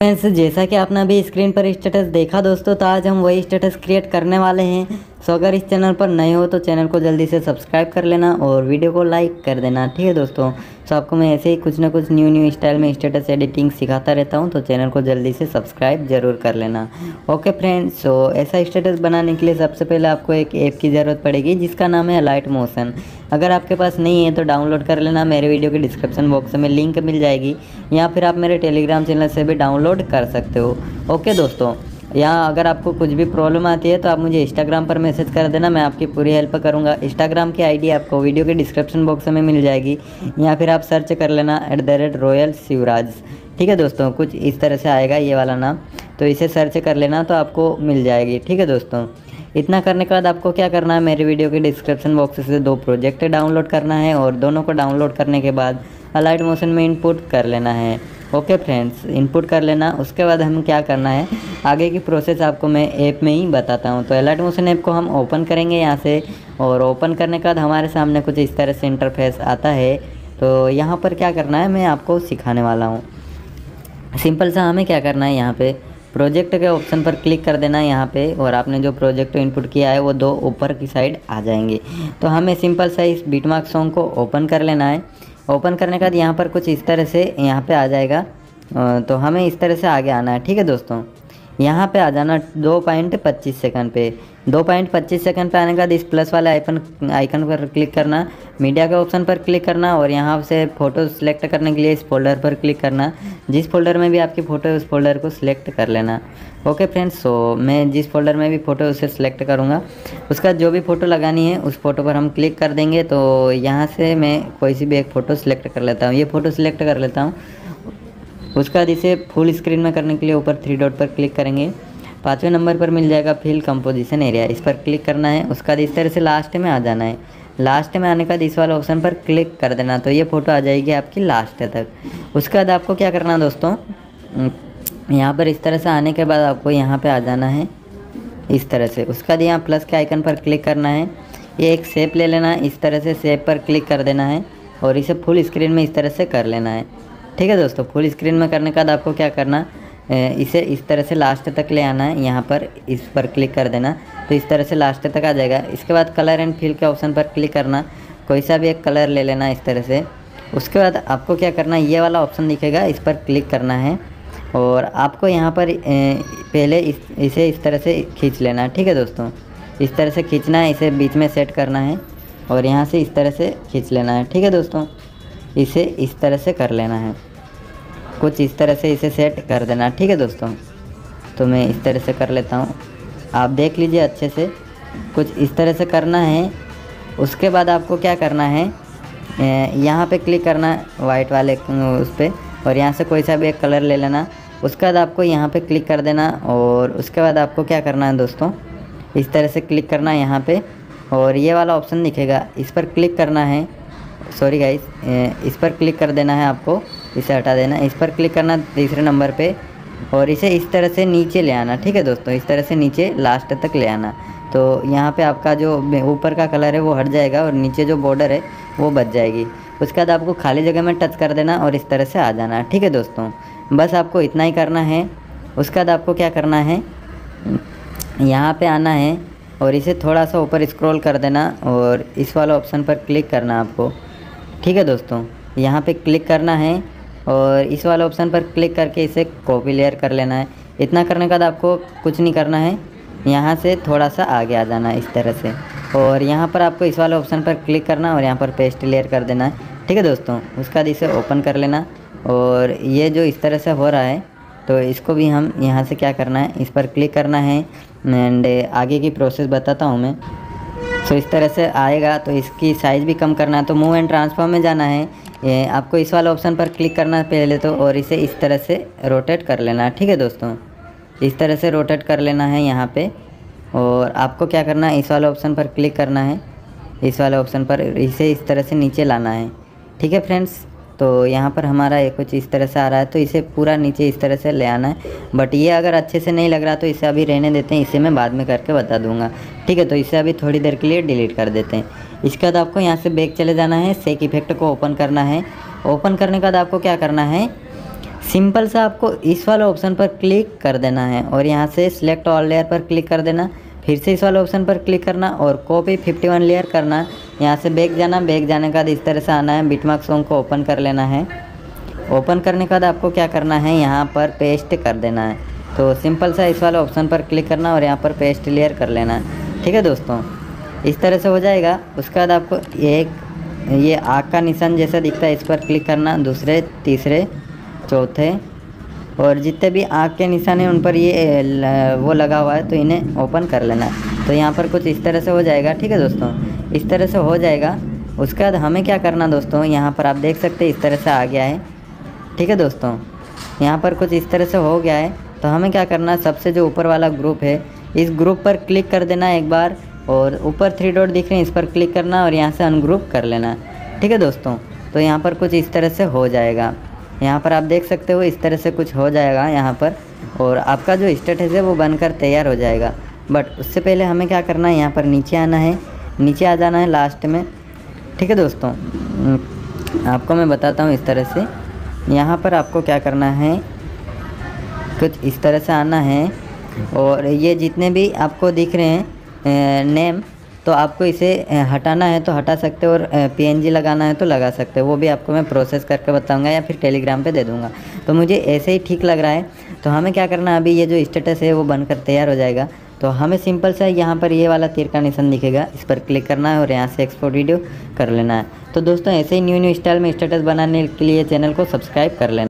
Friends जैसा कि आपने अभी स्क्रीन पर स्टेटस देखा दोस्तों तो आज हम वही स्टेटस क्रिएट करने वाले हैं। सो अगर इस चैनल पर नए हो तो चैनल को जल्दी से सब्सक्राइब कर लेना और वीडियो को लाइक कर देना, ठीक है दोस्तों? सो आपको मैं ऐसे ही कुछ ना कुछ न्यू न्यू स्टाइल में स्टेटस एडिटिंग सिखाता रहता हूँ तो चैनल को जल्दी से सब्सक्राइब ज़रूर कर लेना। ओके फ्रेंड्स सो ऐसा स्टेटस बनाने के लिए सबसे पहले आपको एक ऐप की ज़रूरत पड़ेगी, जिसका नाम है लाइट मोशन अगर आपके पास नहीं है तो डाउनलोड कर लेना, मेरे वीडियो के डिस्क्रिप्शन बॉक्स में लिंक मिल जाएगी। या फिर आप मेरे टेलीग्राम चैनल से भी डाउनलोड कर सकते हो। ओके दोस्तों या अगर आपको कुछ भी प्रॉब्लम आती है तो आप मुझे इंस्टाग्राम पर मैसेज कर देना, मैं आपकी पूरी हेल्प करूँगा। इंस्टाग्राम की आईडी आपको वीडियो के डिस्क्रिप्शन बॉक्स में मिल जाएगी। या फिर आप सर्च कर लेना at the rate Royal Shivraj ठीक है दोस्तों, कुछ इस तरह से आएगा ये वाला नाम। तो इसे सर्च कर लेना तो आपको मिल जाएगी। ठीक है दोस्तों, इतना करने के बाद आपको क्या करना है? मेरे वीडियो के डिस्क्रिप्शन बॉक्स से दो प्रोजेक्ट डाउनलोड करना है और दोनों को डाउनलोड करने के बाद अलाइट मोशन में इनपुट कर लेना है। ओके फ्रेंड्स इनपुट कर लेना। उसके बाद हमें क्या करना है? आगे की प्रोसेस आपको मैं ऐप में ही बताता हूँ। तो अलाइट मोशन ऐप को हम ओपन करेंगे यहाँ से और ओपन करने के बाद हमारे सामने कुछ इस तरह से इंटरफेस आता है। तो यहाँ पर क्या करना है? मैं आपको सिखाने वाला हूँ। सिंपल सा हमें क्या करना है यहाँ पे? प्रोजेक्ट के ऑप्शन पर क्लिक कर देना है यहाँ पे और आपने जो प्रोजेक्ट इनपुट किया है, वो दो ऊपर की साइड आ जाएँगे। तो हमें सिंपल सा इस बीटमार्क सॉन्ग को ओपन कर लेना है। ओपन करने के बाद यहाँ पर कुछ इस तरह से यहाँ पे आ जाएगा। तो हमें इस तरह से आगे आना है, ठीक है दोस्तों? यहाँ पे आ जाना दो पॉइंट पच्चीस सेकंड पे। दो पॉइंट पच्चीस सेकंड पे आने के बाद इस प्लस वाले आइकन आइकन पर क्लिक करना, मीडिया के ऑप्शन पर क्लिक करना और यहाँ से फ़ोटो सेलेक्ट करने के लिए इस फोल्डर पर क्लिक करना। जिस फोल्डर में भी आपकी फ़ोटो है, उस फोल्डर को सिलेक्ट कर लेना। ओके फ्रेंड्स सो मैं जिस फोल्डर में भी फ़ोटो उसे सिलेक्ट करूँगा। उसका जो भी फ़ोटो लगानी है, उस फ़ोटो पर हम क्लिक कर देंगे तो यहाँ से मैं कोई सी भी एक फ़ोटो सिलेक्ट कर लेता हूँ। ये फ़ोटो सिलेक्ट कर लेता हूँ। उसका इसे फुल स्क्रीन में करने के लिए ऊपर थ्री डॉट पर क्लिक करेंगे। पाँचवें नंबर पर मिल जाएगा फिल कंपोजिशन एरिया इस पर क्लिक करना है। उसका इस तरह से लास्ट में आ जाना है। लास्ट में आने के बाद इस वाले ऑप्शन पर क्लिक कर देना तो ये फ़ोटो आ जाएगी आपकी लास्ट तक। उसके बाद आपको क्या करना दोस्तों? यहाँ पर इस तरह से आने के बाद आपको यहाँ पर आ जाना है, इस तरह से। उसके बाद यहाँ प्लस के आइकन पर क्लिक करना है। ये एक सेप ले लेना है, इस तरह से सेप पर क्लिक कर देना है और इसे फुल स्क्रीन में इस तरह से कर लेना है। ठीक है दोस्तों फुल स्क्रीन में करने के बाद आपको क्या करना इसे इस तरह से लास्ट तक ले आना है यहाँ पर इस पर क्लिक कर देना तो इस तरह से लास्ट तक आ जाएगा। इसके बाद कलर एंड फिल के ऑप्शन पर क्लिक करना, कोई सा भी एक कलर ले लेना इस तरह से। उसके बाद आपको क्या करना है ये वाला ऑप्शन दिखेगा, इस पर क्लिक करना है, और आपको यहाँ पर पहले इस, इसे इस तरह से खींच लेना है ठीक है दोस्तों? इस तरह से खींचना है इसे बीच में सेट करना है, और यहाँ से इस तरह से खींच लेना है, ठीक है दोस्तों? इसे इस तरह से कर लेना है। कुछ इस तरह से इसे सेट कर देना। ठीक है दोस्तों? तो मैं इस तरह से कर लेता हूँ। आप देख लीजिए अच्छे से। कुछ इस तरह से करना है। उसके बाद आपको क्या करना है? यहाँ पे क्लिक करना वाइट वाले उस पर और यहाँ से कोई सा भी एक कलर ले लेना। उसके बाद आपको यहाँ पे क्लिक कर देना। और उसके बाद आपको क्या करना है दोस्तों? इस तरह से क्लिक करना है यहाँ पे। और ये वाला ऑप्शन दिखेगा। इस पर क्लिक करना है। सॉरी गाइस इस पर क्लिक कर देना है आपको। इसे हटा देना। इस पर क्लिक करना तीसरे नंबर पे और इसे इस तरह से नीचे ले आना, ठीक है दोस्तों? इस तरह से नीचे लास्ट तक ले आना। तो यहाँ पे आपका जो ऊपर का कलर है वो हट जाएगा और नीचे जो बॉर्डर है वो बच जाएगी। उसके बाद आपको खाली जगह में टच कर देना और इस तरह से आ जाना, ठीक है दोस्तों? बस आपको इतना ही करना है। उसके बाद आपको क्या करना है? यहाँ पे आना है और इसे थोड़ा सा ऊपर स्क्रॉल कर देना और इस वाला ऑप्शन पर क्लिक करना आपको। ठीक है दोस्तों? यहाँ पे क्लिक करना है। और इस वाले ऑप्शन पर क्लिक करके इसे कॉपी लेयर कर लेना है। इतना करने के बाद आपको कुछ नहीं करना है। यहाँ से थोड़ा सा आगे आ जाना है इस तरह से। और यहाँ पर आपको इस वाले ऑप्शन पर क्लिक करना और यहाँ पर पेस्ट लेयर कर देना है। ठीक है दोस्तों? उसका बाद इसे ओपन कर लेना। और ये जो इस तरह से हो रहा है तो इसको भी हम यहाँ से क्या करना है? इस पर क्लिक करना है। एंड आगे की प्रोसेस बताता हूँ मैं। सो इस तरह से आएगा। तो इसकी साइज़ भी कम करना है। तो मूव एंड ट्रांसफॉर्म में जाना है। ये आपको इस वाले ऑप्शन पर क्लिक करना पहले तो और इसे इस तरह से रोटेट कर लेना है ठीक है दोस्तों? इस तरह से रोटेट कर लेना है यहाँ पे और आपको क्या करना है? इस वाले ऑप्शन पर क्लिक करना है। इस वाले ऑप्शन पर इसे इस तरह से नीचे लाना है, ठीक है फ्रेंड्स तो यहाँ पर हमारा ये कुछ इस तरह से आ रहा है तो इसे पूरा नीचे इस तरह से ले आना है। बट ये अगर अच्छे से नहीं लग रहा तो इसे अभी रहने देते हैं, इसे मैं बाद में करके बता दूँगा, ठीक है? तो इसे अभी थोड़ी देर के लिए डिलीट कर देते हैं। इसके बाद आपको यहाँ से बैक चले जाना है सेक इफ़ेक्ट को ओपन करना है। ओपन करने के बाद आपको क्या करना है? सिंपल सा आपको इस वाले ऑप्शन पर क्लिक कर देना है और यहाँ से सिलेक्ट ऑल लेयर पर क्लिक कर देना। फिर से इस वाले ऑप्शन पर क्लिक करना और कॉपी 51 लेयर करना। यहाँ से बैक जाना बैक जाने के बाद इस तरह से आना है। बिटमार्क सॉन्ग को ओपन कर लेना है। ओपन करने के बाद आपको क्या करना है? यहाँ पर पेस्ट कर देना है। तो सिंपल सा इस वाले ऑप्शन पर क्लिक करना और यहाँ पर पेस्ट लेयर कर लेना। है ठीक है दोस्तों? इस तरह से हो जाएगा। उसके बाद आपको एक, ये आग का निशान जैसा दिखता है, इस पर क्लिक करना। दूसरे, तीसरे, चौथे। और जितने भी आग के निशान हैं, उन पर ये वो लगा हुआ है तो इन्हें ओपन कर लेना तो यहाँ पर कुछ इस तरह से हो जाएगा। ठीक है दोस्तों? इस तरह से हो जाएगा। उसके बाद हमें क्या करना दोस्तों? यहाँ पर आप देख सकते हैं, इस तरह से आ गया है। ठीक है दोस्तों? यहाँ पर कुछ इस तरह से हो गया है। तो हमें क्या करना सबसे जो ऊपर वाला ग्रुप है, इस ग्रुप पर क्लिक कर देना एक बार। और ऊपर थ्री डॉट दिख रहे हैं इस पर क्लिक करना और यहाँ से अनग्रुप कर लेना। ठीक है दोस्तों? तो यहाँ पर कुछ इस तरह से हो जाएगा। यहाँ पर आप देख सकते हो इस तरह से कुछ हो जाएगा यहाँ पर और आपका जो स्टेटस है वो बनकर तैयार हो जाएगा। बट उससे पहले हमें क्या करना है यहाँ पर नीचे आना है। नीचे आ जाना है लास्ट में। ठीक है दोस्तों? हम्म, आपको मैं बताता हूँ इस तरह से। यहाँ पर आपको क्या करना है कुछ इस तरह से आना है। और ये जितने भी आपको दिख रहे हैं नेम तो आपको इसे हटाना है तो हटा सकते हो और पीएनजी लगाना है तो लगा सकते हो। वो भी आपको मैं प्रोसेस करके बताऊँगा या फिर टेलीग्राम पे दे दूँगा। तो मुझे ऐसे ही ठीक लग रहा है। तो हमें क्या करना है अभी? ये जो स्टेटस है वो बनकर तैयार हो जाएगा। तो हमें सिंपल सा यहाँ पर ये वाला तीर का निशान दिखेगा। इस पर क्लिक करना है और यहाँ से एक्सपोर्ट वीडियो कर लेना है। तो दोस्तों, ऐसे ही न्यू न्यू स्टाइल में स्टेटस बनाने के लिए चैनल को सब्सक्राइब कर लेना।